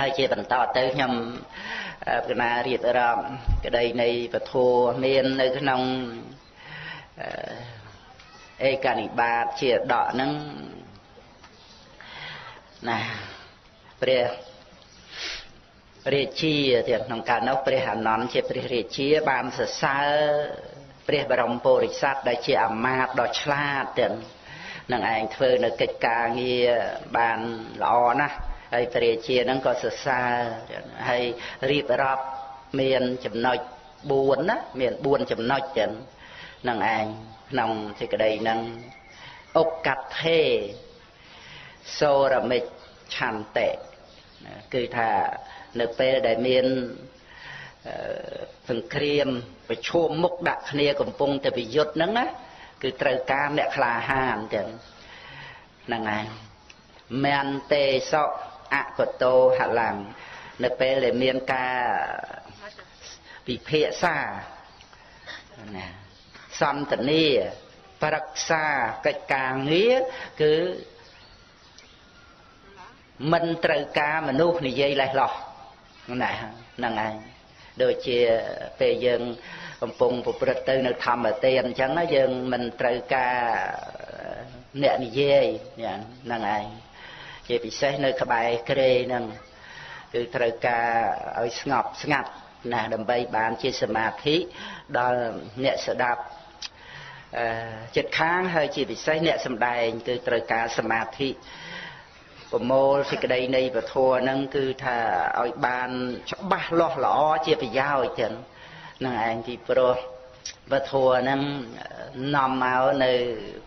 ហើយជាបន្តទៅខ្ញុំកណារៀបរាប់ក្តីនៃពធមាននៅក្នុងអេកានិបាតជាដកហ្នឹងណាព្រះរាជាទៀតក្នុងកាលនោះព្រះអានន្ទជាព្រះរាជាបានសរសើរព្រះបរមពុរិស័ទដែលជាអាមាត្យដ៏ឆ្លាតទៀតនឹងឯងធ្វើនៅកិច្ចការងារបានល្អណាស់ ហើយព្រះរាជាហ្នឹងក៏សរសើរហើយរៀបរាប់មានចំណុច4ណាមាន4ចំណុចចឹងនឹងឯងក្នុងសេចក្តីហ្នឹងអុកថេសូរមិច្ឆន្តិគឺថានៅពេលដែលមានសង្គ្រាមប្រឈមមុខដាក់គ្នាកំពុងតែវិយុទ្ធហ្នឹងណាគឺត្រូវការអ្នកក្លាហានចឹងហ្នឹងហើយមន្តេសោ អកតោហឡੰនៅពេលដែលមានការពិភាក្សាណាសន្តានាប្រឹក្សាកិច្ចការងារគឺមិនត្រូវការមនុស្សនិយាយលេះលោះណាហ្នឹងឯងដូចជាពេលយើងកំពុងប្រព្រឹត្តទៅនៅធម្មទានអញ្ចឹងយើងមិនត្រូវការអ្នកនិយាយហ្នឹងឯង ជាពិសេសនៅក្បែរក្រេហ្នឹងគឺត្រូវការឲ្យស្ងប់ស្ងាត់ណាដើម្បីបានជាសមាធិដល់អ្នកស្ដាប់អឺចិត្តខាងហើយជាពិសេសអ្នកសំដែងគឺត្រូវការសមាធិប្រមូលសេចក្តីនៃពធហ្នឹងគឺថាឲ្យបានច្បាស់លាស់ល្អជាប្រយោជន៍ចឹងនឹងឯងពីព្រោះ វធัวហ្នឹងនាំមកនៅ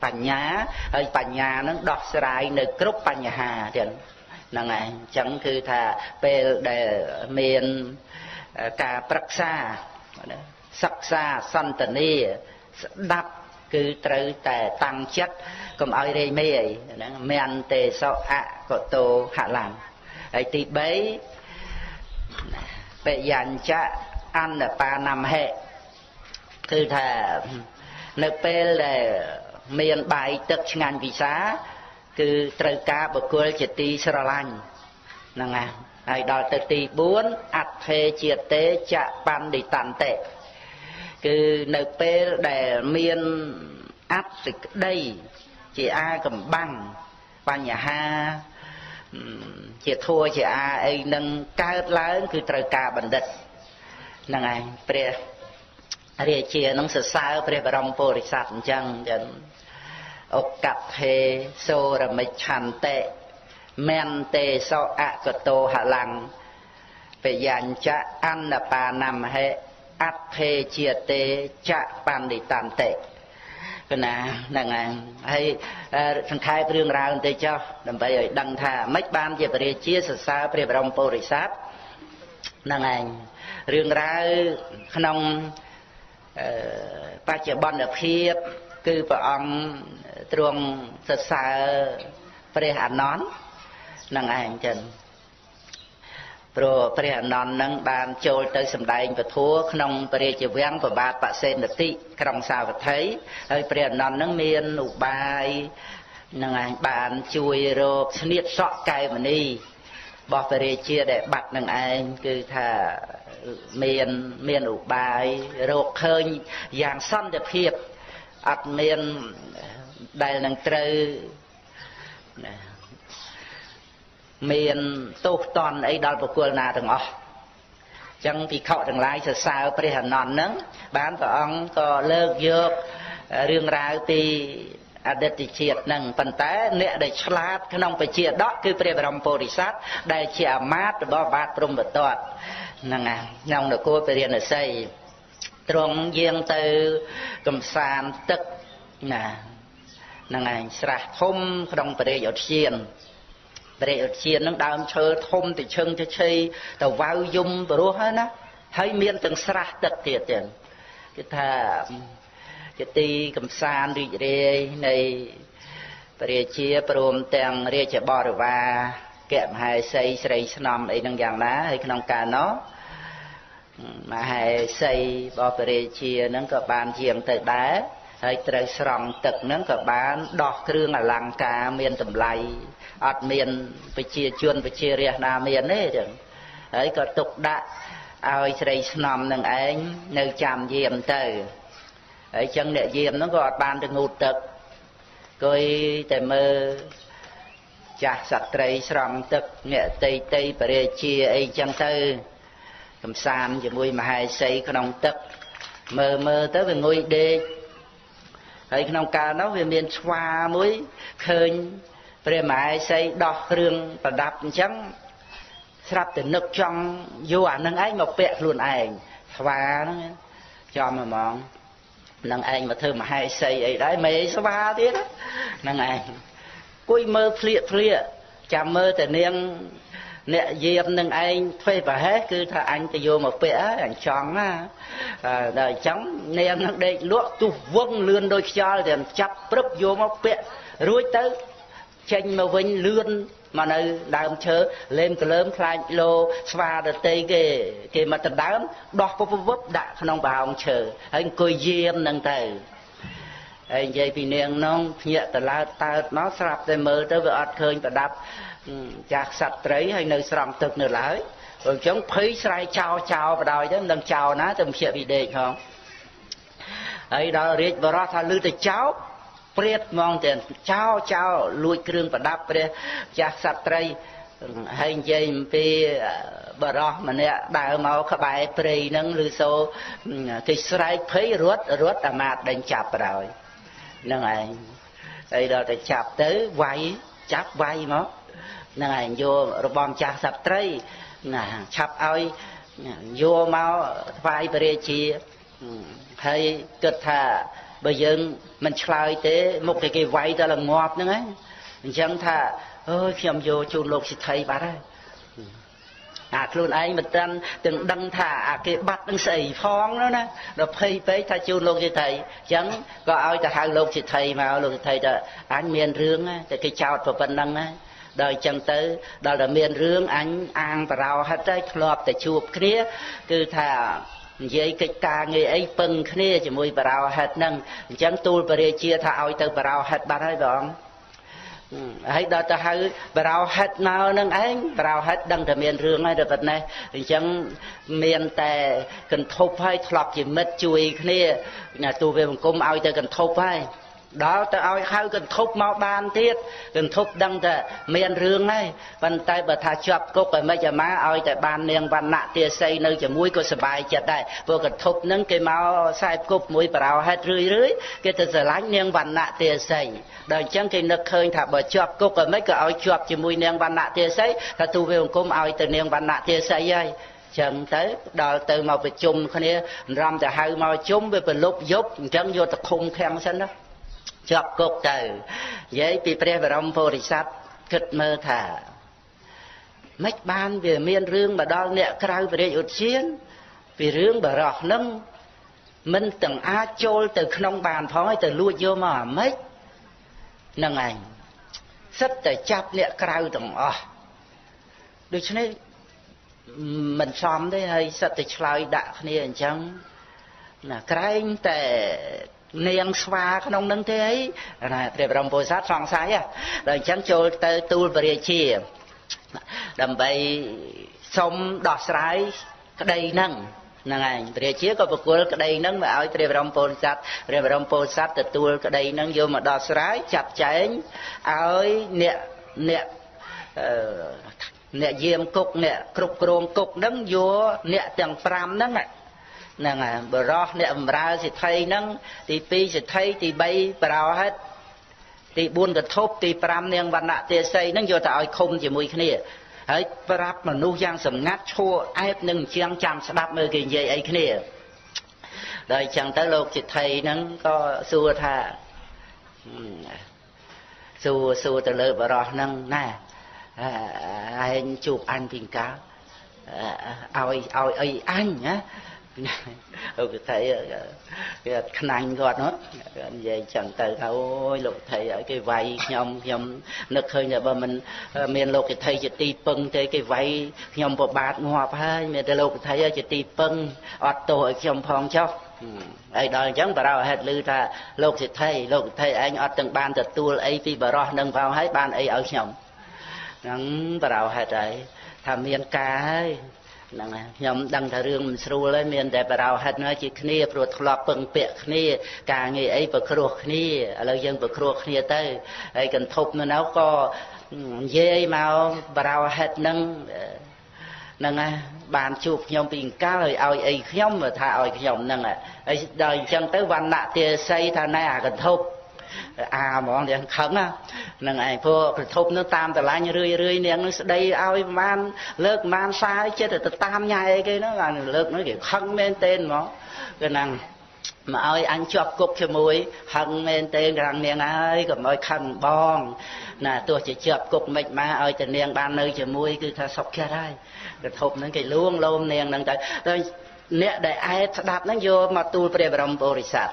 បញ្ញាហើយបញ្ញាហ្នឹងដោះស្រាយនៅគ្រប់បញ្ហាទៀតហ្នឹងឯងអញ្ចឹងគឺថាពេលដែលមានការប្រឹក្សាសិក្សាសន្តានាស្ដាប់គឺត្រូវតែតាំងចិត្តកុំឲ្យរេមេអីហ្នឹងមានទេសោអកតោហឡੰហើយទី3បយញ្ចៈអន្តបានមហេ គឺថានៅពេលដែលមានបាយទឹកឆ្ងាញ់ពិសា គឺត្រូវការបុគ្គលជាទីស្រឡាញ់ហ្នឹងហើយហើយដល់ទៅទី4អត្ថេជាតេចបណ្ឌិតន្តិគឺនៅពេលដែលមានអត្តសេចក្តីជាអាកំបាំងបញ្ហាជាធัวជាអាអីនឹងកើតឡើង គឺត្រូវការបណ្ឌិតហ្នឹងឯងព្រះ រាជានឹងសរសើរព្រះបរមពុរិស័ទអញ្ចឹងចឹងអកថេសូរមិច្ឆន្តិមន្តេសោអកតោហឡੰបយញ្ចៈអនបានមហេអត្ថេជាតេចបណ្ឌិតន្តិកណាហ្នឹងហើយហើយសង្ខេបរឿងរ៉ាវបន្តិចចុះដើម្បីឲ្យដឹងថាម៉េចបានជាព្រះរាជាសរសើរព្រះបរមពុរិស័ទហ្នឹងឯងរឿងរ៉ាវក្នុង បច្ចុប្បន្នភាពគឺព្រះអង្គទ្រង់សរសើរព្រះអានន្ទនឹងឯងចឹងព្រោះព្រះអានន្ទនឹងបានចូលទៅសម្ដែងពធัวក្នុងព្រះរាជវាំងប្របាទបសេនតិក្រុងសាវត្ថីហើយព្រះអានន្ទនឹងមានឧបាយនឹងឯងបានជួយរកស្នៀតសក់កែមនីរបស់ព្រះរាជាដែលបាត់នឹងឯងគឺថា មានមានឧបាយរកឃើញយ៉ាងសន្តិភាពអត់មានដែលនឹងត្រូវមានទោសតន់អីដល់បុគ្គលណាទាំងអស់ចឹងភិក្ខុទាំងឡាយសរសើរព្រះអនន្តនឹងបានព្រះអង្គក៏លើកយករឿងរ៉ាវពី អតីតជាតិនឹងប៉ុន្តែអ្នកដែលឆ្លាតក្នុងបជាដកគឺព្រះបរមពុរិស័ទដែលជាអាមាត្យរបស់បាទព្រំបទត្តហ្នឹងហើយក្នុងនគរពរិណសីទ្រង់យាងទៅកំសាន្តទឹកណាហ្នឹងឯងស្រះធំក្នុងព្រះរាជឧទ្យានព្រះរាជឧទ្យានហ្នឹងដើមឈើធំទៅឈឹងទៅឆីទៅវ៉ៅយំព្រោះហើយណាហើយមានទាំងស្រះទឹកទៀតទៀតគេថា ជាទីកំសាន្តរីករាយនៃព្រះរាជាព្រមទាំងរាជបរិវារកៈមហេសីស្រីស្នំអីហ្នឹងយ៉ាងណាហើយក្នុងកាលនោះមហេសីរបស់ព្រះរាជាហ្នឹងក៏បានជាងទៅដែរហើយត្រូវស្រង់ទឹកហ្នឹងក៏បានដោះគ្រឿងអលង្ការមានតម្លៃអត់មានប្រជាជនប្រជារាស្ត្រណាមានទេចឹងហើយក៏ទុកដាក់ឲ្យស្រីស្នំនឹងឯងនៅចាំយាមទៅ ហើយចឹងអ្នកយាមហ្នឹងក៏អត់បានទៅងូតទឹកគួយតែមើលចាស់សត្រីស្រង់ទឹកអ្នកតីតីបរិជាអីចឹងទៅកំសាន្តជាមួយមហេសីក្នុងទឹកមើលមើលទៅវាងុយដេកហើយក្នុងកាលនោះវាមានឆ្វាមួយឃើញព្រះមហេសីដោះគ្រឿងប្រដាប់អញ្ចឹងស្រាប់តែនឹកចង់យកអានឹងឯងមកពាក់ខ្លួនឯងស្វាហ្នឹងចំហ្មង នឹងឯងមកធ្វើមហេសីអីដែរមេស្វាទៀតហ្នឹងឯងគួយមើលភ្លៀកភ្លៀកចាំមើលតែនាងអ្នកយាមនឹងឯងធ្វើប្រហែសគឺថាអញទៅយកមកពាក់ហើយអញចង់ណាដល់អញ្ចឹងនាងនឹងដេកលក់ទុះវឹងលឿនដូចខ្យល់តែចាប់ព្រឹបយកមកពាក់រួចទៅចេញមកវិញលឿន មកនៅដើមឈើលេមកលើមខ្លាចលោស្វាដតីគេគេមកទៅដើមដោះពពវឹបដាក់ក្នុងប្រហោងឈើហើយអង្គុយយាមនឹងទៅហើយនិយាយពីនាងនោះភ្ញាក់តឡើងតើតមកស្រាប់តែមើលទៅវាអត់ឃើញប្រដាប់ចាស់សត្វត្រីហើយនៅស្រង់ទឹកនៅឡើយអញ្ចឹងភ័យស្រែកចោចោបដោយទៅមិនដឹងចោណាទៅភ្ញាក់ពីដេកហងហើយដល់រាជបរោះថាលឺទៅចោ ព្រាតហ្មងតែចោចោលួចគ្រឿងប្រដាប់ព្រះចាស់សត្វត្រីហើយនិយាយអំពីបរោះម្នាក់ដើរមកក្បែរព្រៃហ្នឹងឬសូគេស្រែកភ័យរត់រត់អាមាតដេញចាប់បដ ாய் ហ្នឹងឯងហើយដល់តែចាប់ទៅវាយចាប់វាយមកហ្នឹងឯងយករបងចាស់សត្វត្រីណាឆាប់ឲ្យយកមកថ្វាយព្រះរាជាហើយគិតថា បើយើងមិនឆ្លើយទេមុខតែគេវាយតែល្ងាប់ហ្នឹងឯងអញ្ចឹងថាអើយខ្ញុំយកជូនលោកសិទ្ធិបាត់ហើយអាខ្លួនឯងមិនតាន់ទាំងដឹងថាអាគេបាត់នឹងស្អីផងនោះណាដល់ភ័យពេកថាជូនលោកសិទ្ធិអញ្ចឹងក៏ឲ្យទៅហៅលោកសិទ្ធិមកលោកសិទ្ធិថាអញមានរឿងតែគេចោទប៉ុណ្ណឹងណាដល់អញ្ចឹងទៅដល់តែមានរឿងអញអាងបរោហិតហើយធ្លាប់តែជួបគ្នាគឺថា និយាយកិច្ចការងារអីពឹងគ្នាជាមួយបរោហិតហ្នឹងអញ្ចឹងទូលបរិជាថាឲ្យទៅបរោហិតបាត់ហើយបងហើយដល់ទៅហៅបរោហិតមកនឹងឯងបរោហិតដឹងតែមានរឿងហើយតែប៉ុណ្ណេះអញ្ចឹងមានតែកន្ធប់ហើយធ្លាប់ជាមិត្តជួយគ្នាទូវាបង្គំឲ្យទៅកន្ធប់ហើយ ដល់ទៅឲ្យហៅកន្ធប់មកបានទៀតកន្ធប់ដឹងតែមានរឿងហើយប៉ុន្តែបើថាជាប់គុកឲ្យមិនអាម៉ាឲ្យតែបាននាងវណ្ណៈទាស័យនៅជាមួយក៏សុបាយចិត្តដែរព្រោះកន្ធប់នឹងគេមកខ្សែគប់មួយបរោហេតរឿយរឿយគេទៅស្រឡាញ់នាងវណ្ណៈទាស័យដល់អញ្ចឹងគេនឹកឃើញថាបើជាប់គុកឲ្យមិនក៏ឲ្យជាប់ជាមួយនាងវណ្ណៈទាស័យថាទូវាអង្គមឲ្យទៅនាងវណ្ណៈទាស័យហើយចឹងទៅដល់ទៅមកប្រជុំគ្នារំទៅហៅមកជុំវាប្រលប់យប់អញ្ចឹងយកទៅឃុំខាំងសិនណា ជាប់គុកទៅនិយាយពីព្រះបរមពុរិស័ទគិតមើលថាមិនបានវាមានរឿងមកដល់អ្នកក្រៅព្រះរាជឧទ្យានពីរឿងបរោះនឹងមិនទាំងអាចចូលទៅក្នុងបានផងហើយទៅលួចយកមកអាម៉េចនឹងឯងសិតតែចាប់អ្នកក្រៅទាំងអស់ដូច្នេះមិនសមទេហើយសិតតែឆ្លើយដាក់គ្នាអញ្ចឹងណាក្រែងតែ នាងស្វាក្នុងនឹងទេអីណាព្រះបរមពុទ្ធសាសសង្ស័យដល់អញ្ចឹងចូលទៅទូលពរាជាដើម្បីសុំដោះស្រាយក្តីហ្នឹងហ្នឹងឯងព្រះជាក៏ប្រគល់ក្តីហ្នឹងមកឲ្យព្រះបរមពោធិសត្វព្រះបរមពោធិសត្វទទួលក្តីហ្នឹងយកមកដោះស្រាយចាត់ចែងឲ្យអ្នកអ្នកអ្នកយាមគុកអ្នកគ្រប់គ្រងគុកហ្នឹងយកអ្នកទាំង5ហ្នឹង ហ្នឹងហើយបរោះអ្នកបម្រើសិទ្ធិហ្នឹងទី2សិទ្ធិទី3បរោហិតទី4កធប់ទី5នាងវណ្ណៈទេសីហ្នឹងយកទៅឲ្យឃុំជាមួយគ្នាហើយប្រាប់មនុស្សយ៉ាងសម្ងាត់ឈួរអែបនឹងជាងចាំស្ដាប់មើលគេនិយាយអីគ្នាដល់អញ្ចឹងទៅលោកសិទ្ធិហ្នឹងក៏សួរថាសួរសួរទៅលើបរោះហ្នឹងណាឯងជួបអញពីកាលឲ្យឲ្យអីអញណា លោកវិថីគេខ្នាញ់គាត់នោះនិយាយចឹងទៅថាអូយលោកវិថីឲ្យគេវាយខ្ញុំខ្ញុំនឹកឃើញថាបើមិនមានលោកវិថីជាទីពឹងទេគេវាយខ្ញុំប្របាទងាប់ហើយមានតែលោកវិថីជាទីពឹងអត់ទោសឲ្យខ្ញុំផងចុះហើយដល់អញ្ចឹងបារោហេតុឮថាលោកសិទ្ធិលោកសិទ្ធិឯងអត់ទាំងបានទទួលអីពីបរោះនឹងផងហើយបានអីឲ្យខ្ញុំហ្នឹងបរោហេតុហើយថាមានការហើយ ហ្នឹងហើយខ្ញុំដឹងថារឿងមិនស្រួលហើយមានតែបរោហិតនោះជាគ្នាព្រោះធ្លាប់ពឹងពាក់គ្នា ការងារអីប្រគ្រោះគ្នាឥឡូវយើងប្រគ្រោះគ្នាទៅហើយកន្ធប់នៅក៏និយាយមកបរោហិតហ្នឹងហ្នឹងណាបានជួបខ្ញុំពីអង្កលឲ្យឲ្យអីខ្ញុំថាឲ្យខ្ញុំហ្នឹងហើយដល់អញ្ចឹងទៅវណ្ណៈទាស័យថាណែអាកន្ធប់ អាហ្មងនាងខឹងហ្នឹងឯងព្រោះប្រធប់នោះតាមតឡាញ់រឿយរឿយនាងនឹងស្ដីឲ្យប្រហែលលើកប្រហែលសាយចិត្តទៅតាមញ៉ែគេហ្នឹងអាលើកនោះគេខឹងមែនទេហ្មងគឺហ្នឹងមកឲ្យអញជាប់គប់ជាមួយហឹងមែនទេក្រាំងនាងហើយកុំឲ្យខឹងបងណាទោះជាជាប់គុកមិនមកឲ្យតែនាងបាននៅជាមួយគឺថាសុខចិត្តហើយកធប់ហ្នឹងគេលួងលោមនាងហ្នឹងទៅដល់អ្នកដែលឯស្ដាប់ហ្នឹងយកមកទូលព្រះបរមពុរិស័ទ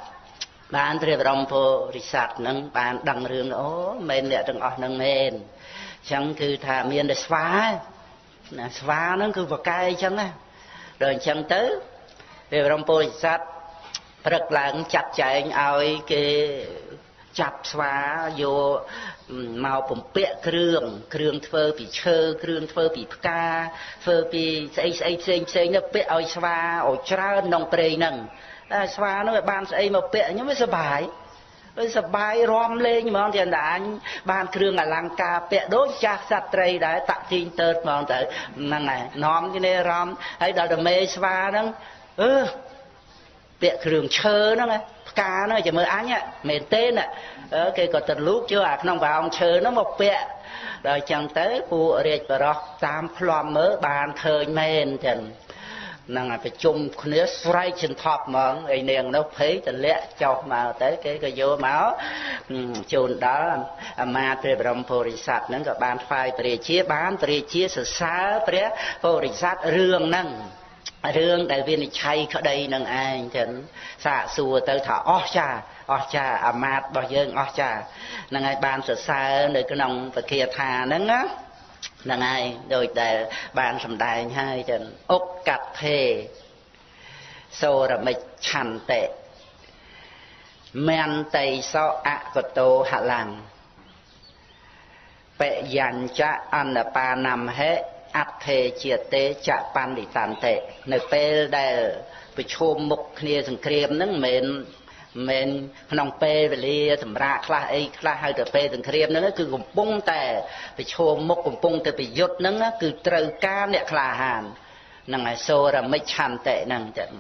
បានព្រះបរមពុរិស័ទនឹងបានដឹងរឿងអូមែនអ្នកទាំងអស់នឹងមែនអញ្ចឹងគឺថាមានតែស្វាណាស្វាហ្នឹងគឺបកែអញ្ចឹងណាដល់អញ្ចឹងទៅព្រះបរមពុរិស័ទព្រឹកឡើងចាត់ចែងឲ្យគេចាប់ស្វាយកមកពំពាក់គ្រឿងគ្រឿងធ្វើពីឈើគ្រឿងធ្វើពីផ្កាធ្វើពីស្អីស្អីផ្សេងផ្សេងនោះពាក់ឲ្យស្វាឲ្យច្រើនក្នុងព្រៃហ្នឹងតែ ស្វានោះបានស្អីមកពាក់ខ្ញុំវាសុបាយវាសុបាយរំលេងហ្មងទៀតអញបានគ្រឿងអលង្ការពាក់ដូចចាស់សត្វត្រីដែរតាក់ទីងតើតហ្មងទៅហ្នឹងហើយនាំគ្នារំហើយដល់តែមេស្វាហ្នឹងអឺពាក់គ្រឿងឈើហ្នឹងផ្កាហ្នឹងចាំមើលអញមែនទេណាគេក៏ទៅលូកយកអាក្នុងប្រអងឈើហ្នឹងមកពាក់ដល់អញ្ចឹងទៅពួករាជបរោះតាមផ្លំមើលបានឃើញមែនចឹង នឹងប្រជុំគ្នាស្រែកសន្ធប់ហ្មងឯនាងនោះភ័យទលាក់ចុះមកទៅគេក៏យកមកជូនដល់អាមាត្យព្រះបរមពុរិស័ទហ្នឹងក៏បានថ្វាយព្រះជាបានព្រះជាសរសើរព្រះពុរិស័ទរឿងហ្នឹងរឿងដែលវានិច្ឆ័យក្តីនឹងឯងចឹងសាកសួរទៅថាអស់ចាអស់ចាអាមាត្យរបស់យើងអស់ចាហ្នឹងហើយបានសរសើរនៅក្នុងពគាថាហ្នឹងណា ហ្នឹងហើយដូចដែលបានសម្ដែងហើយចឹងអុកកាត់ភេសូរមិច្ឆន្តិមន្តៃសោអកតោហឡੰបយញ្ចៈអនបានំហេអត្ថេជាតេចបណ្ឌិតន្តិនៅពេលដែលប្រឈមមុខគ្នាសង្គ្រាមហ្នឹងមិនមែន ក្នុងពេលវេលាសម្រាប់ខ្លះអីខ្លះហៅទៅពេលសង្គ្រាមហ្នឹងគឺកំពុងតែប្រឈមមុខកំពុងតែប្រយុទ្ធហ្នឹងគឺត្រូវការអ្នកក្លាហានហ្នឹងហើយសូរមិច្ឆន្តិហ្នឹងចឹង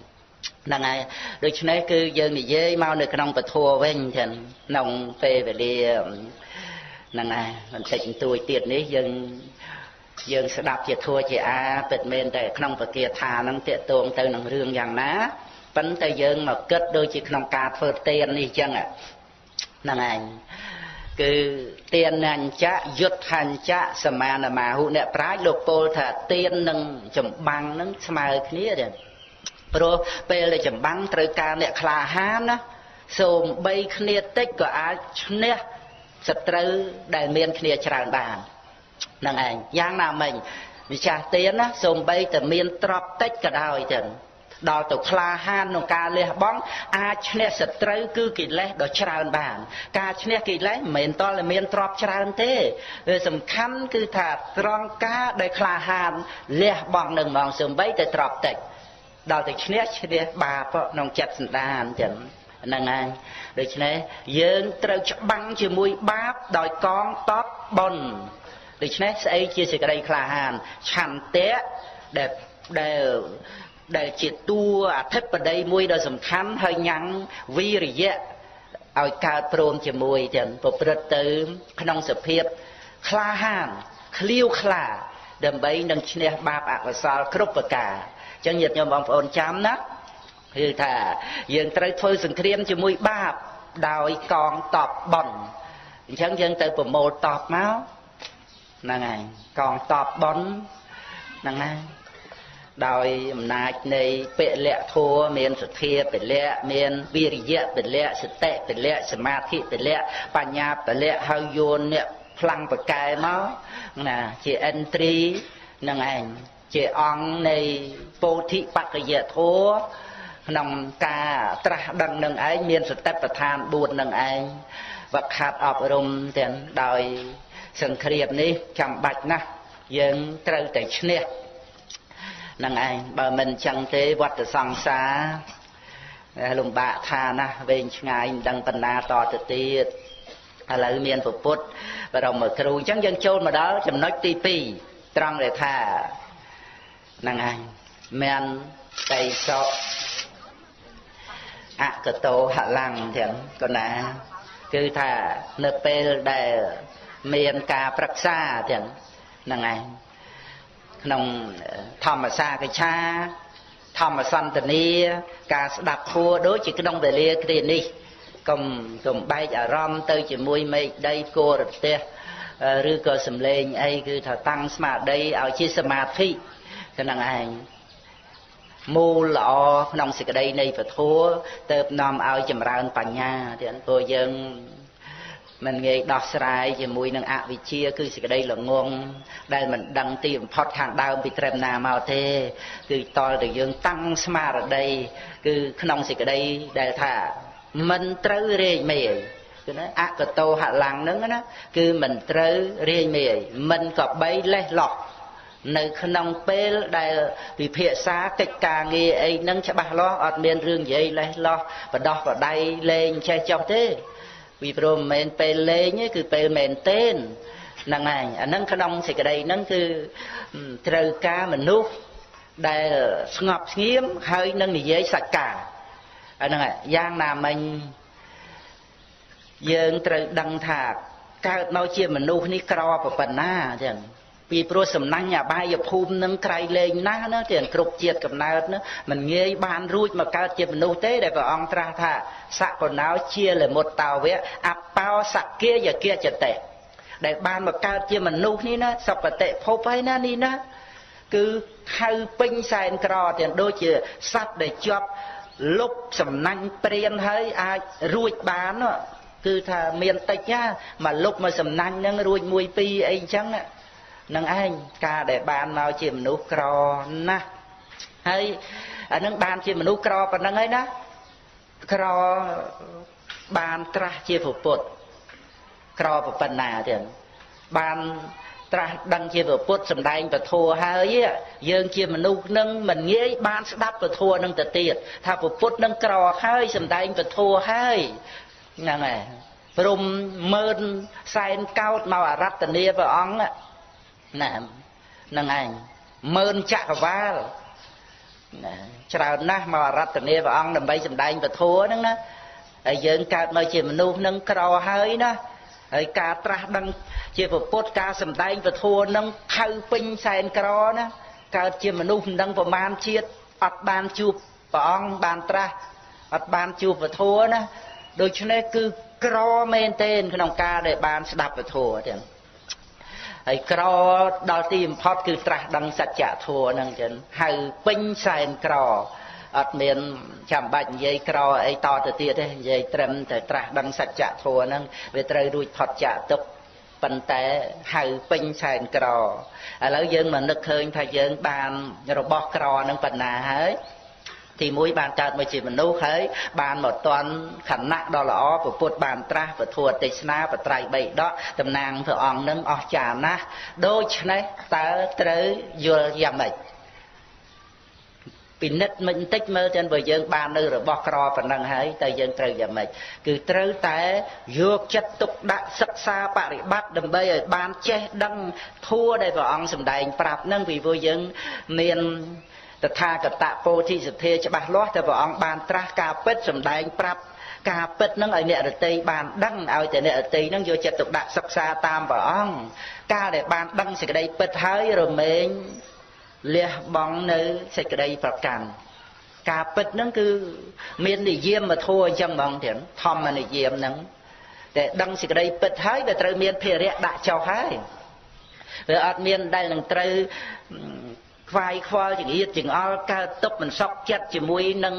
ហ្នឹងហើយដូច្នេះគឺយើងនិយាយមកនៅក្នុងពធវិញចឹងក្នុងពេលវេលាហ្នឹងហើយបន្តិចបន្តួចទៀតនេះយើងយើងស្ដាប់ជាធัวជាអាពិតមែនតែក្នុងពគាថាហ្នឹងតេតងទៅនឹងរឿងយ៉ាងណា ប៉ុន្តែយើងមកគិតដូចជាក្នុងការធ្វើទាននេះអញ្ចឹងហ្នឹងឯងគឺទានអញ្ចៈយុទ្ធអញ្ចៈសមានមាហុអ្នកប្រាជ្ញលោកពោលថាទាននិងចម្បាំងនឹងស្មើគ្នាទេព្រោះពេលដែលចម្បាំងត្រូវការអ្នកក្លាហានណាសូមបីគ្នាតិចក៏អាចឈ្នះសត្រូវដែលមានគ្នាច្រើនបានហ្នឹងឯងយ៉ាងណាមិញវិចាស់ទៀនណាសូម្បីតែមានទ្រពតិចក៏ដោយចឹង ដល់ទៅក្លាហានក្នុងការលះបង់អាចឈ្នះសត្រូវគឺកិលេសដ៏ច្រើនបាន ការឈ្នះកិលេសមិនមែនតតែមានទ្រព្យច្រើនទេវាសំខាន់គឺថាត្រង់ការដែលក្លាហានលះបង់នឹងហ្មងសំបីតែទ្រព្យតិចដល់ទៅឈ្នះឈ្នះបាបក្នុងចិត្តសន្តានចឹងហ្នឹងហើយដូច្នេះយើងត្រូវច្បាំងជាមួយបាបដោយកងតបបុណ្យដូច្នេះស្អីជាសេចក្តីក្លាហានឆន្ទៈដែលដែល ដែលជាតួអធិបតីមួយដ៏សំខាន់ហើយញ៉ាំងវីរិយៈឲ្យកើតព្រមជាមួយទាំងប្រព្រឹត្តទៅក្នុងសភាពក្លាហានឃ្លាវខ្លា ដើម្បីនឹងឈ្នះបាបអកុសលគ្រប់ប្រការអញ្ចឹងញាតិញោមបងប្អូនចាំណាគឺថាយើងត្រូវធ្វើសង្គ្រាមជាមួយបាបដោយកងតបបនអញ្ចឹងយើងទៅប្រមូលតបមកហ្នឹងហើយកងតបបនហ្នឹងហើយ ដោយអំណាចនៃពលៈធัวមានសទ្ធាពលៈមានវិរិយៈពលៈសតិពលៈសមាធិពលៈបញ្ញាពលៈហើយយួនអ្នកផ្លាំងបកែមកណាជាអិនត្រីនឹងឯងជាអង្គនៃពោធិបក្កយធัวក្នុងការត្រាស់ដឹងនឹងឯងមានសតិប្បដ្ឋាន4នឹងឯងវឹកខាត់អប់រំទាំងដោយសង្គ្រាមនេះចាំបាច់ណាស់យើងត្រូវតែឈ្នះ នឹងឯងបើមិនចឹងទេវត្តសង្សារលំបាកថាណាវែងឆ្ងាយមិនដឹងបណ្ណាតទៅទៀតឥឡូវមានពពុទ្ធបរមគ្រូអញ្ចឹងយើងចូលមកដល់ចំណុចទី2ត្រង់ដែលថាហ្នឹងឯងមានតៃសោអកតោហឡੰទាំងកណាគឺថានៅពេលដែលមានការប្រឹក្សាទាំងហ្នឹងឯង ក្នុងធម្មសាកឆាធម្មសន្តានាការស្ដាប់ធัวដូចជាក្នុងវេលាគ្រានេះកុំកុំបែកអារម្មណ៍ទៅជាមួយមេឃដីគោរទះឬក៏សំឡេងអីគឺថាតាំងស្មារតីឲ្យជាសមាធិហ្នឹងឯងមូលល្អក្នុងសេចក្តីនៃពធទៅនាំឲ្យចម្រើនបញ្ញាទៀតព្រោះយើង មិនងាយដោះស្រាយជាមួយនឹងអវិជ្ជាគឺសេចក្តីល្ងងដែលមិនដឹងទីបំផុតខាងដើមពីត្រឹមណាមកទេ គឺតលតែយើងតាំងស្មារតីគឺក្នុងសេចក្តីដែលថាមិនត្រូវរែងមេគឺណាអកតោហឡੰហ្នឹងណាគឺមិនត្រូវរាយមេមិនក៏បីលេះលោះនៅក្នុងពេលដែលពិភាក្សាកិច្ចការងារអីហ្នឹងច្បាស់លាស់អត់មានរឿងនិយាយលេះលោះបដោះបដៃលេងចេះចោះទេ ពីព្រោះមិនមែនពេលលេងទេគឺពេលមែនទេនហ្នឹងឯងអាហ្នឹងក្នុងសេចក្តីហ្នឹងគឺត្រូវការមនុស្សដែលស្ងប់ស្ងៀមហើយនឹងនិយាយសច្ចការអាហ្នឹងយ៉ាងណាមិញយើងត្រូវដឹងថាកើតមកជាមនុស្សនេះក្រប៉ុណ្ណាចឹង ពីព្រោះសំណាញ់អបាយភូមិនឹងក្រៃលែងណាស់ណាទាំងគ្រប់ជាតិកំណើតណាมันងាយបានរួចមកកើតជាមនុស្សទេដែលព្រះអង្គត្រាស់ថាសកណោជាលមុតតោវៈអបោសគាយគាចតិដែលបានមកកើតជាមនុស្សនេះណាសពតិភពហើយណានេះណាគឺហៅពេញសែនក្រទាំងដូចជាសត្វដែលជាប់លុបសំណាញ់ព្រានហើយអាចរួចបានគឺថាមានតិចណាមកលុបមកសំណាញ់នឹងរួចមួយពីរអីចឹង នឹងឯងការដែលបានមកជាមនុស្សក្រណាស់ហើយអានឹងបានជាមនុស្សក្រប៉ុណ្ណឹងហើយណាក្របានត្រាស់ជាព្រះពុទ្ធក្រប៉ុណ្ណាទៀតបានត្រាស់ដឹងជាព្រះពុទ្ធសំដែងពធហើយយើងជាមនុស្សនឹងមិនងាយបានស្ដាប់ពធនឹងទៅទៀតថាព្រះពុទ្ធនឹងក្រហើយសំដែងពធហើយហ្នឹងហើយព្រមមើលសែនកោតមកអរតនីព្រះអង្គ ណាហ្នឹងឯងម៉ឺនចក្រវាលណាច្រើនណាស់មកអរតនីព្រះអង្គដើម្បីសម្ដែងពធហ្នឹងណាហើយយើងកើតមកជាមនុស្សនឹងក្រហើយណាហើយការត្រាស់ដឹងជាពុទ្ធការសម្ដែងពធនឹងខៅពេញសែនក្រណាកើតជាមនុស្សមិនដឹងប្រមាណជាតិអត់បានជួបព្រះអង្គបានត្រាស់អត់បានជួបពធណាដូច្នេះគឺក្រមែនទែនក្នុងការដែលបានស្ដាប់ពធទាំង ហើយក្រដល់ទីបំផុតគឺត្រាស់ដឹងសច្ចធម៌ហ្នឹងចឹងហៅពេញសែនក្រអត់មានចាំបាច់និយាយក្រអីតទៅទៀតទេនិយាយត្រឹមតែត្រាស់ដឹងសច្ចធម៌ហ្នឹងវាត្រូវរួចផុតចាកទុកប៉ុន្តែហៅពេញសែនក្រឥឡូវយើងមកនឹកឃើញថាយើងបានរបស់ក្រហ្នឹងប៉ុណ្ណាហើយ ទី1បានកើតមកជាមនុស្សហើយបានមកតន់ខណៈដ៏ល្អពពុទ្ធបានត្រាស់ពធទេសនាបត្រៃបីដកតំណាងព្រះអង្គនឹងអស្ចារ្យណាស់ដូច្នេះតើត្រូវយល់យ៉ាងម៉េចពិនិត្យមិនបន្តិចមើលទៅបើយើងបាននៅរបស់ក្រប៉ុណ្ណឹងហើយតើយើងត្រូវយ៉ាងម៉េចគឺត្រូវតែយកចិត្តទុកដាក់សិក្សាបរិបត្តិដើម្បីឲ្យបានចេះដឹងធัวដែលព្រះអង្គសម្ដែងប្រាប់នឹងពីព្រោះយើងមាន តថាគតពោធិសទ្ធាច្បាស់លាស់តែព្រះអង្គបានត្រាស់ការពិតសម្ដែងប្រាប់ការពិតនឹងឲ្យអ្នករតីបានដឹងឲ្យតែអ្នករតីនឹងយកចិត្តទុកដាក់សិក្សាតាមព្រះអង្គការដែលបានដឹងសេចក្តីពិតហើយរមែងលះបង់នៅសេចក្តីប្រកាន់ការពិតនឹងគឺមាននិយមធัวអញ្ចឹងហ្មងទៀតធម្មនិយមនឹងតែដឹងសេចក្តីពិតហើយដែលត្រូវមានភារៈដាក់ចុះហើយវាអត់មានដែលនឹងត្រូវ ខ្វាយខ្វល់ចង្អៀតចង្អល់កើតទុកមិនសុខចិត្តជាមួយនឹង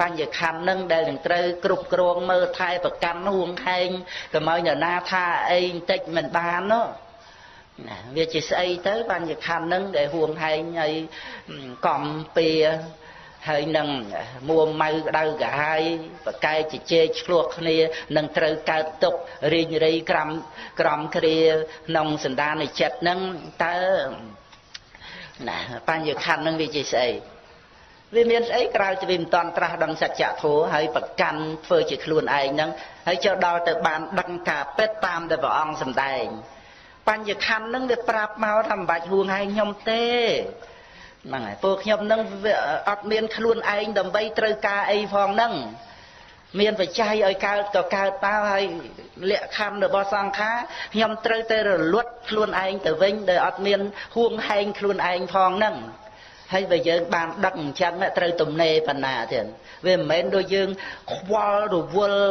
បញ្ញខណ្ឌនឹងដែលនឹងត្រូវគ្រប់គ្រងមើលថែប្រកាន់ហួងហែងកុំឲ្យនរណាថាអីបន្តិចមិនបាននោះណាវាជាស្អីទៅបញ្ញខណ្ឌនឹងដែលហួងហែងហើយកំពីហើយនឹងមួម៉ៅក្តៅកាហាយបកែកជជែកឆ្លោះគ្នានឹងត្រូវកើតទុករីងរៃក្រំក្រំគ្រាក្នុងសន្តានចិត្តនឹងតើ ណាបញ្ញខណ្ឌនឹងវាជាស្អីវាមានស្អីក្រៅពីវាមិនតន់ត្រាស់ដឹងសច្ចធម៌ហើយប្រកាន់ធ្វើជាខ្លួនឯងហ្នឹងហើយចូលដល់ទៅបានដឹងការពិតតាមដែលព្រះអង្គសម្ដែងបញ្ញខណ្ឌហ្នឹងវាប្រាប់មកថាមិនបាច់ហួងហែងខ្ញុំទេហ្នឹងហើយពួកខ្ញុំហ្នឹងវាអត់មានខ្លួនឯងដើម្បីត្រូវការអីផងហ្នឹង មានបច្ច័យឲ្យកើតក៏កើតតើហើយលក្ខខណ្ឌរបស់សង្ខារខ្ញុំត្រូវតែរលត់ខ្លួនឯងទៅវិញដោយអត់មានហួងហែងខ្លួនឯងផងហ្នឹងហើយបើយើងបានដឹកអញ្ចឹងត្រូវទំនេរបណ្ណាទៀតវាមិនមែនដូចយើងខ្វល់រវល់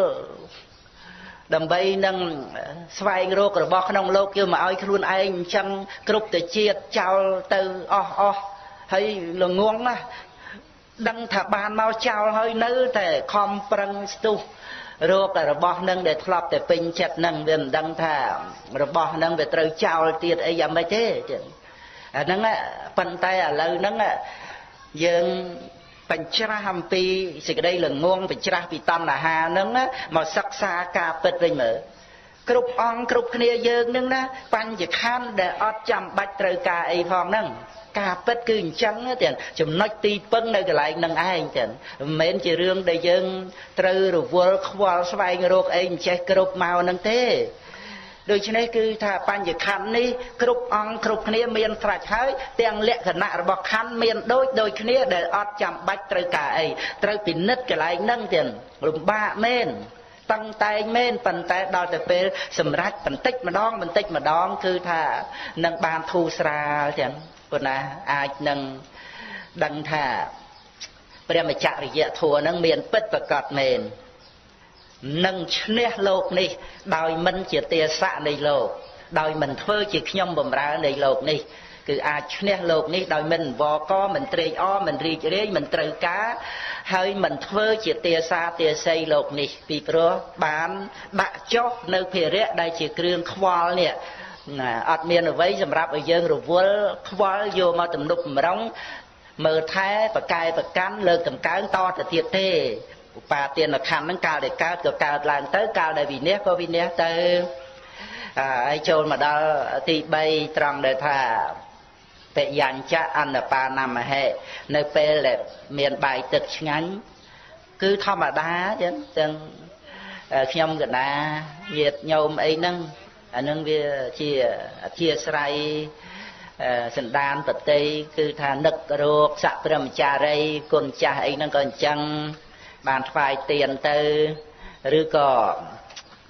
ដើម្បីនឹងស្វែងរករបស់ក្នុងលោកយកមកឲ្យខ្លួនឯងអញ្ចឹងគ្រប់ទៅជាតិចោលទៅអស់អស់ហើយល្ងងណាស់ ដឹងថាបានមកចោលហើយនៅតែខំប្រឹងស្ទុះរោគរបស់នឹងដែលធ្លាប់តែពេញចិត្តនឹងវាមិនដឹងថារបស់នឹងវាត្រូវចោលទៀតអីយ៉ាងម៉េចទេចឹងអាហ្នឹងប៉ុន្តែឥឡូវហ្នឹងយើងបញ្ច្រាស់អំពីសេចក្តីល្ងងបញ្ច្រាស់ពីតណ្ហាហ្នឹងមកសិក្សាការពិតវិញមើលគ្រប់អង្គគ្រប់គ្នាយើងនឹងណាបញ្ញខណ្ឌដែលអត់ចាំបាច់ត្រូវការអីផងហ្នឹង ការពិតគឺអញ្ចឹងទៀតចំណុចទីពឹងនៅកន្លែងនឹងឯងទៀតមិនមែនជារឿងដែលយើងត្រូវរវល់ខ្វល់ស្វែងរកអីមិនចេះគ្រប់មកនឹងទេដូច្នេះគឺថាបញ្ញខណ្ឌនេះគ្រប់អង្គគ្រប់គ្នាមានស្រេចហើយទាំងលក្ខណៈរបស់ខណ្ឌមានដូចដូចគ្នាដែលអត់ចាំបាច់ត្រូវការអីត្រូវពិនិត្យកន្លែងហ្នឹងទៀតលំបាកមែនតឹងតែងមែនប៉ុន្តែដល់ទៅពេលសម្រេចបន្តិចម្ដងបន្តិចម្ដងគឺថានឹងបានធូរស្រាលចឹង ប៉ុន្តែអាចនឹងដឹងថាព្រះមច្ចរិយធัวនឹងមានពិតប្រកបមែននឹងឈ្នះលោកនេះ ដោយមិនជាទាស័កនៃលោកដោយមិនធ្វើជាខ្ញុំបំរើនៃលោកនេះគឺអាចឈ្នះលោកនេះដោយមិនវកមិនត្រេកអរមិនរីករាយមិនត្រូវការ ហើយមិនធ្វើជាទាសាទាស័យលោកនេះ ពីព្រោះបានដាក់ចុះនៅភារៈដែលជាគ្រឿងខ្វល់នេះ ណាអត់មានអ្វីសម្រាប់ឲ្យយើងរវល់ខ្វល់យកមកទំនុកបំរុងមើលថែប្រកែប្រកាន់លើកតម្កើងតទៅទៀតទេឧបាទានខណ្ឌហ្នឹងកាលដែលកើតក៏កើតឡើងទៅកាលដែលវិន័យក៏វិន័យទៅហើយចូលមកដល់ទី3ត្រង់ដែលថាបយញ្ចៈអនបាណមហេនៅពេលដែលមានបាយទឹកឆ្ងាញ់គឺធម្មតាចឹងចឹងខ្ញុំកណាញាតញោមអីហ្នឹង អានឹងវាជាអធិស្ស្រ័យសន្តានបតីគឺថានឹករោគសព្រមចារីគុណចាស់អីហ្នឹងក៏អញ្ចឹងបានថ្វាយទៀនទៅឬក៏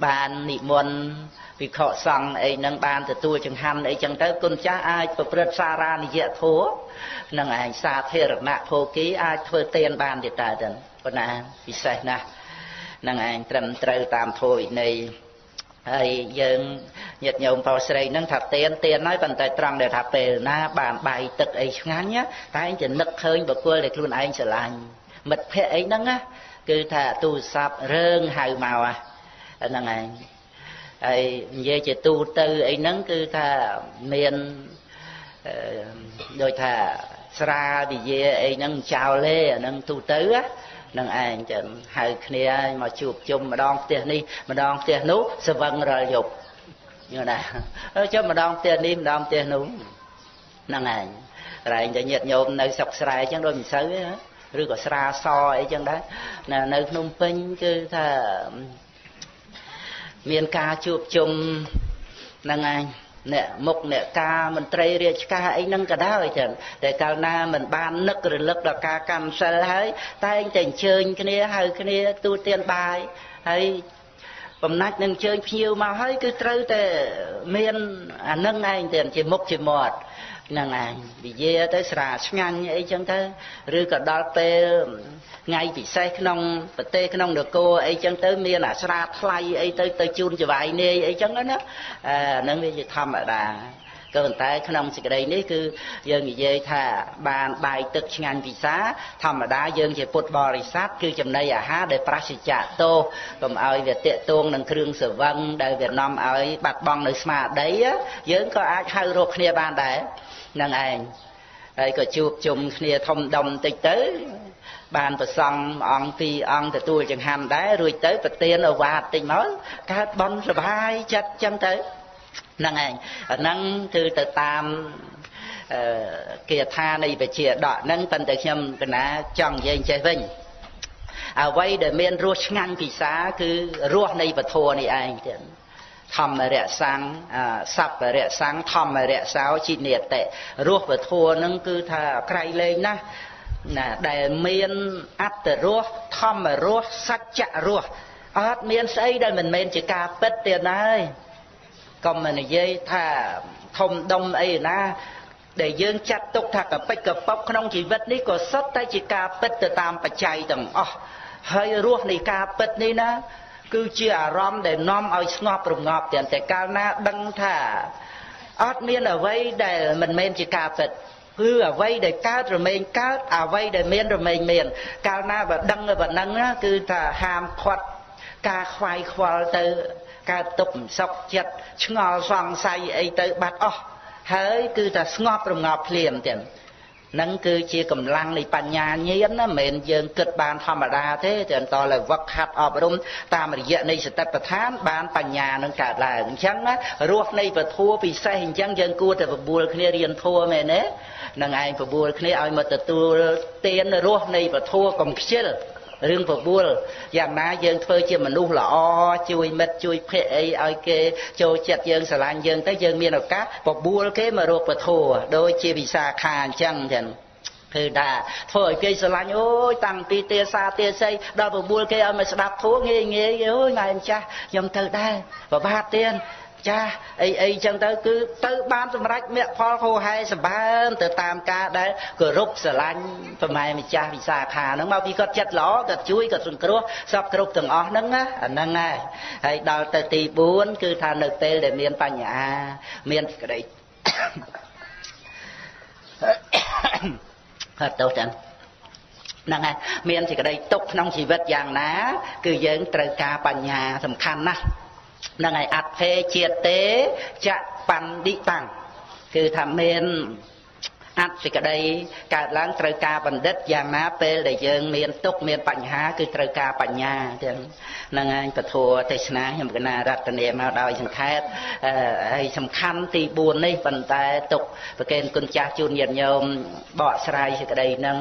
បាននិមន្តវិខសង្ឃអីហ្នឹងបានទទួលចង្ហាន់អីចឹងទៅគុណចាស់អាចប្រព្រឹត្តសារានិយធัวនឹងឯងសាធារណៈភោគីអាចធ្វើទៀនបានទៀតតើទៅប៉ុណ្ណាពិសេសណាស់នឹងឯងត្រឹមត្រូវតាមធម៌វិន័យ ហើយយើងញាតិញោមប្រុសស្រីហ្នឹងថាទៀនទៀនហើយប៉ុន្តែត្រង់ដែលថាពេលណាបានបាយទឹកអីឆ្ងាញ់តែងតែនឹកឃើញបុគ្គលដែលខ្លួនឯងស្រឡាញ់មិត្តភ័ក្តិអីហ្នឹងណាគឺថាទូរស័ព្ទរឿងហៅមកហ្នឹងឯងហើយនិយាយជាទូទៅអីហ្នឹងគឺថាមានដូចថាស្រាលវិយាអីហ្នឹងចោលទេអាហ្នឹងទូទៅហ្នឹងឯងចឹងហៅគ្នាមកជួបជុំម្ដងផ្ទះនេះម្ដងផ្ទះនោះស្វឹងរាល់យប់យល់ណាចុះម្ដងផ្ទះនេះម្ដងផ្ទះនោះហ្នឹងឯងតែឯងតែញាតញោមនៅស្រុកស្រែចឹងដូចមិនសូវទេឬក៏ស្រាសអីចឹងដែរណានៅភ្នំពេញគឺថាមានការជួបជុំហ្នឹងឯង អ្នកមុខអ្នកការមន្ត្រីរាជការអីហ្នឹងក៏ដោយចឹងតែកាលណាមិនបាននឹករលឹកដល់ការកម្មសិលហើយតែងតែអញ្ជើញគ្នាហៅគ្នាទូទានបាយហើយបំណាច់នឹងអញ្ជើញភ្ញៀវមកហើយគឺត្រូវតែមានអានឹងឯងទៅជាមុខជាមាត់ហ្នឹងឯងនិយាយទៅស្រាឆ្ងាញ់អីចឹងទៅឬក៏ដល់ពេលថ្ងៃពិសេសក្នុងប្រទេសក្នុងនគរអីចឹងទៅមានអាស្រាថ្លៃអីទៅទៅជូនចវាយនាយអីចឹងណាអាហ្នឹងវាជាធម្មតា ក៏ប៉ុន្តែក្នុងសេចក្តីនេះគឺយើងនិយាយថាបានបាយទឹកឆ្ងាញ់ពិសាធម្មតាយើងជាពុទ្ធបរិស័ទគឺចំណីអាហារដែលប្រសិជ្ជៈទោកុំឲ្យវាតាកតួងនឹងគ្រឿងសវឹងដែលវានាំឲ្យបាត់បង់នៅស្មារតីយើងក៏អាចហៅរកគ្នាបានដែរនឹងឯងហើយក៏ជួបជុំគ្នាធំដុំតិចទៅបានប្រសង់អង្គពីរអង្គទទួលចង្ហាន់ដែររួចទៅប្រទៀនអវាទតិចមកកើតបន់សបាយចិត្តចឹងទៅ ហ្នឹងឯងអាហ្នឹងគឺទៅតាមអឺគាថានៃវិជាដកហ្នឹងប៉ុន្តែខ្ញុំកណាចង់និយាយចេះវិញអ្វីដែលមានរសឆ្ងាញ់ពិសាគឺរសនៃពធនេះឯងទៀតធម្មរៈសੰងសัพពរៈសੰងធម្មរៈសោជីនិតិរសពធនឹងគឺថាក្រៃលែងណាស់ណាដែលមានអត្តរសធម្មរសសច្ចរសអត់មានស្អីដែលមិនមែនជាការពិតទៀតណាហើយ កុំនិយាយថាធំដុំអីណា ដែលយើងចាត់ទុកថាកពិចកប៉ុកក្នុងជីវិតនេះក៏សុទ្ធតែជាការពិតទៅតាមបច្ច័យទាំងអស់ហើយរសនៃការពិតនេះណា គឺជាអារម្មណ៍ដែលនាំឲ្យស្ងប់រងាប់ទាំងតែកាលណាដឹងថាអត់មានអ្វីដែលមិនមែនជាការពិតគឺអ្វីដែលកើតរមែងកើតអ្វីដែលមានរមែងមាន កាលណាបើដឹងប៉ុណ្ណឹងណាគឺថាហាមឃាត់ការខ្វាយខ្វល់ទៅ កើតទុកសុខចិត្តឆ្ងល់សង្ស័យអីទៅបាត់អស់ហើយគឺថាស្ងប់រងាប់ភ្លាមទៀតនឹងគឺជាកម្លាំងនៃបញ្ញាញាណណាមិនមែនយើងគិតបានធម្មតាទេតែតលើវឹកហាត់អប់រំតាមរយៈនៃសតិប្បដ្ឋានបានបញ្ញានឹងកើតឡើងអញ្ចឹងណារស់នៃពធัวពិសេសអញ្ចឹងយើងគួរតែបបួលគ្នារៀនធัวមែនទេនឹងឯងបបួលគ្នាឲ្យមកទទួលទានរស់នៃពធัวកុំខ្ជិល រឿងបបួលយ៉ាងណាយើងធ្វើជាមនុស្សល្អជួយមិត្តជួយភ័ក្រអីឲ្យគេចូលចិត្តយើងស្រឡាញ់យើងទៅយើងមានឱកាសបបួលគេមករកពធដូចជាវិសាខាអញ្ចឹងចឹងគឺថាធ្វើឲ្យគេស្រឡាញ់អូយតាំងពីទេសាទេសីដល់បបួលគេឲ្យមកស្ដាប់ធัวងាយងាយអូយម៉ែម្ចាស់ខ្ញុំទៅដែរប្របាទទៀត ចាស់អីអីចឹងទៅគឺទៅបានសម្រេចមគ្គផលហូហែសម្បើមទៅតាមការដែលគោរពស្រឡាញ់ប្រម៉ែម្ចាស់វិសាខាហ្នឹងមកពីគាត់ចិត្តល្អគាត់ជួយគាត់សង្គ្រោះសពគ្រប់ទាំងអស់ហ្នឹងណាអាហ្នឹងហើយហើយដល់ទៅទី4គឺថានៅពេលដែលមានបញ្ញាមានក្តីហត់ទៅចឹងហ្នឹងហើយមានសេចក្តីទុកក្នុងជីវិតយ៉ាងណា គឺយើងត្រូវការបញ្ញាសំខាន់ណាស់ នឹងឯអត្ថេជាតិទេចបណ្ឌិតាំងគឺថាមាន អត្តសេចក្តីកើតឡើងត្រូវការបណ្ឌិតយ៉ាងណាពេលដែលយើងមានទុកមានបញ្ហាគឺត្រូវការបញ្ញាទាំងហ្នឹងឯងពធទេសនាខ្ញុំកណារតនាមកដោយសង្ខេបហើយសំខាន់ទី4នេះប៉ុន្តែទុកប្រកេនគុណចាស់ជូនញាតិញោមបកស្រាយសេចក្តីហ្នឹង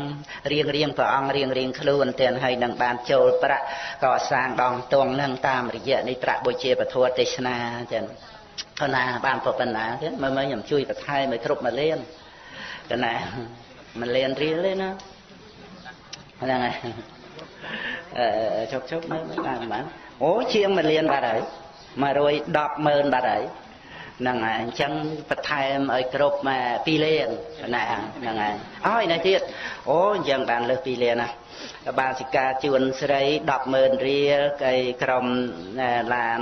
រៀងរៀងព្រះអង្គរៀងរៀងខ្លួនទាំងហើយនឹងបានចូលប្រាក់កសាងដងទងហ្នឹងតាមរយៈនៃប្រាក់បុជាពធទេសនាចឹងប៉ុណ្ណាបានប៉ុណ្ណាទៀតមើលមើលខ្ញុំជួយបន្ថែមឲ្យគ្រប់មួយលាន កណាមិនលៀនរៀលទេណាហ្នឹងហើយអឺជប់ជប់មើលមើលបានបានអូជាងមួយលានបាត់ហើយ110ម៉ឺនបាត់ហើយហ្នឹងហើយអញ្ចឹងបន្ថែមឲ្យគ្រប់មក2លានណាហ្នឹងហើយអើយនេះទៀតអូអញ្ចឹងបានលើស2លានណាបាសិកាជួនស្រី100000រៀលកៃក្រុមឡាន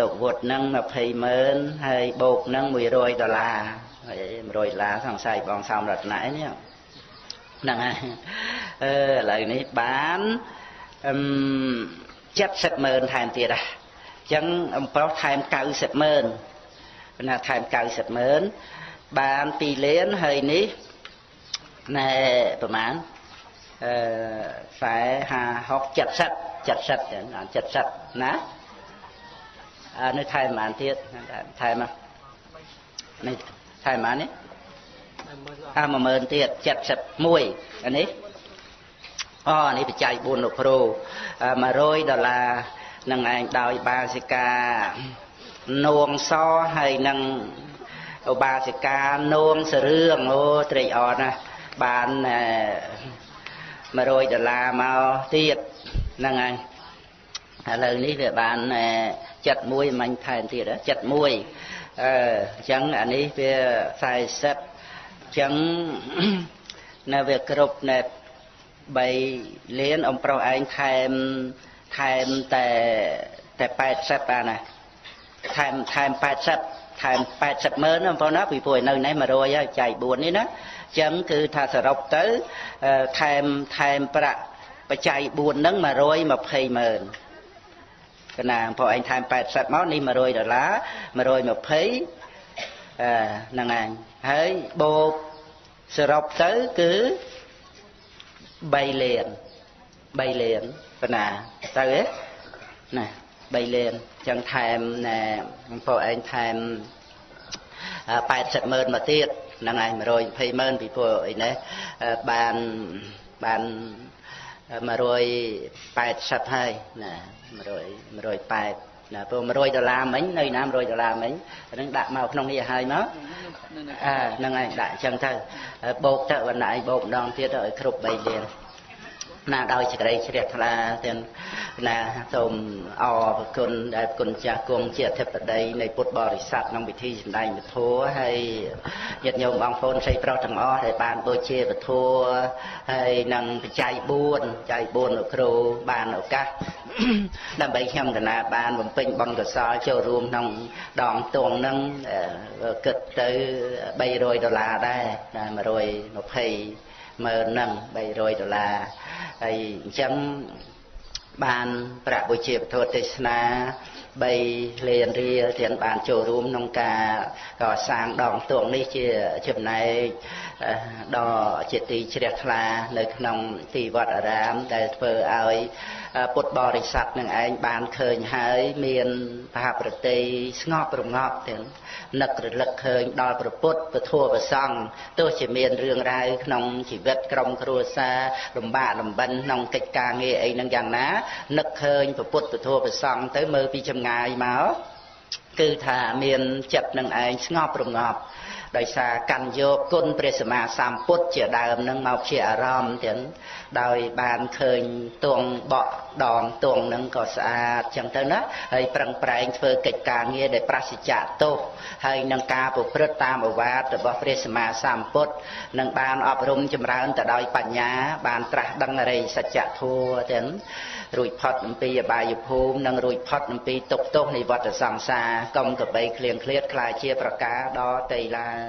លោកវុតហ្នឹង20ម៉ឺនហើយបូកហ្នឹង100ដុល្លារ ហើយ100ដុល្លារសង្ស័យបងសោមរតនៈនេះហ្នឹងហើយអឺឥឡូវនេះបានអឺ70ម៉ឺនថែមទៀតហ่ะអញ្ចឹងអំប្រុសថែម90ម៉ឺនណាថែម90ម៉ឺនបាន2លានហើយនេះណែប្រហែលអឺ40 50 60 70ចឹង70ណាអានេះថែមប្រហែលទៀតថែមមកនេះ ថែមបាននេះអា10000ទៀត71អានេះអូនេះបច្ច័យ4លោកគ្រូ100ដុល្លារនឹងឯងដោយបាសិកានួងសហើយនឹងឧបាសិកានួងសរឿងអូត្រេកអរណាស់បាន100ដុល្លារមកទៀតហ្នឹងហើយឥឡូវនេះវាបាន71មិញថែមទៀត71 អឺអញ្ចឹងអានេះវា40អញ្ចឹងនៅវាគ្រប់នៅ3លានអំប្រុសឯងថែមថែមតែតែ80បានណាថែមថែម80ថែម80ម៉ឺនបងប្អូនណាពីព្រោះនៅនេះ100ហើយចែក4នេះណាអញ្ចឹងគឺថាសរុបទៅថែមថែមប្រាក់បច្ច័យ4ហ្នឹង120ម៉ឺន កណាព្រោះឯងថែម80មកនេះ100ដុល្លារ120អឺហ្នឹងឯងហើយបូកសរុបទៅគឺ3លាន3លានប៉ុណ្ណាទៅទេណា3លានចឹងថែមណែបងប្អូនឯងថែម80ម៉ឺនមកទៀតហ្នឹងហើយ120ម៉ឺនពីព្រោះអីនេះបានបាន 180ហើយណា100 180ណាព្រោះ100ដុល្លារមិញនៅណា100ដុល្លារមិញហ្នឹងដាក់មកក្នុងនេះឲ្យមកអើហ្នឹងហើយដាក់អញ្ចឹងទៅបូកទៅវណ្ណឯងបូកម្ដងទៀតឲ្យគ្រប់3លាន ណាដោយសេចក្តីជ្រះថ្លាទាំងណាសូមអរគុណដែលគុណចាស់គង់ជាអធិបតីនៃពុទ្ធបរិស័ទក្នុងពិធីសម្ដែងពធហើយញាតិញោមបងប្អូនស្រីប្រុសទាំងអស់ដែលបានបូជាពធហើយនឹងបច្ច័យ4បច្ច័យ4លោកគ្រូបានឱកាសដើម្បីខ្ញុំកណាបានបំពេញបុណ្យកុសលចូលរួមក្នុងដងទងនឹងគិតទៅ300ដុល្លារដែរ120 ម៉ឺនហ្នឹង300ដុល្លារហើយអញ្ចឹងបានប្រាក់បុជាពធទេសនា 3លានរៀលទាំងបានចូលរួមក្នុងការកសាងដងទួងនេះជាចំណែកដ៏ជាទីជ្រះថ្លានៅក្នុងទីវត្តអារាមដែលធ្វើឲ្យពុទ្ធបរិស័ទនឹងឯងបានឃើញហើយមានបាប្រតិស្ងប់រងាប់ទាំងនឹករលឹកឃើញដល់ព្រះពុទ្ធពធប្រសង់ទោះជាមានរឿងរ៉ាវក្នុងជីវិតក្រុមគ្រួសារលំបាកលំបិនក្នុងកិច្ចការងារអីហ្នឹងយ៉ាងណានឹកឃើញព្រះពុទ្ធពធប្រសង់ទៅមើលពីចម្ងាយមកគឺថាមានចិត្តនឹងឯងស្ងប់រងាប់ ដោយសារកាន់យកគុណព្រះសម្មាសម្ពុទ្ធជាដើមនឹងមកជាអារម្មណ៍ទាំងដោយបានឃើញទងបក់ដងទងនឹងក៏ស្អាតចឹងទៅណាហើយប្រឹងប្រែងធ្វើកិច្ចការងារដែលប្រសិជ្ជៈទោសហើយនឹងការប្រព្រឹត្តតាមអវាទរបស់ព្រះសម្មាសម្ពុទ្ធនឹងបានអប់រំចម្រើនទៅដោយបញ្ញា បានត្រាស់ដឹងអរិយសច្ចធម៌ទាំងរួចផុតអំពីអបាយភូមិនិងរួចផុតអំពីទុក្ខទោសនៃវដ្តសង្សារកុំកបីឃ្លៀងឃ្លាតខ្លាចជាប្រការដល់តៃឡា